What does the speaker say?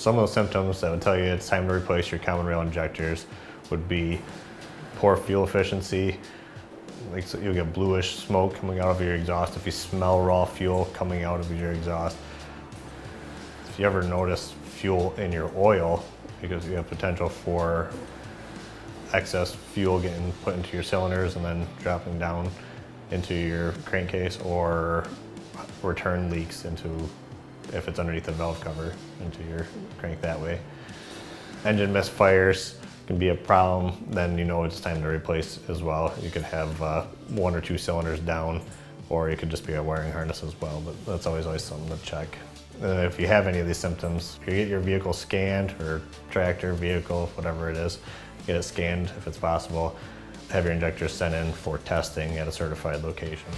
Some of the symptoms that would tell you it's time to replace your common rail injectors would be poor fuel efficiency, like so you'll get bluish smoke coming out of your exhaust if you smell raw fuel coming out of your exhaust. If you ever notice fuel in your oil, because you have potential for excess fuel getting put into your cylinders and then dropping down into your crankcase or return leaks into, if it's underneath the valve cover, into your crank that way. Engine misfires can be a problem, then you know it's time to replace as well. You could have uh, one or two cylinders down or it could just be a wiring harness as well, but that's always always something to check. And if you have any of these symptoms, you get your vehicle scanned or tractor, vehicle, whatever it is, get it scanned if it's possible. Have your injectors sent in for testing at a certified location.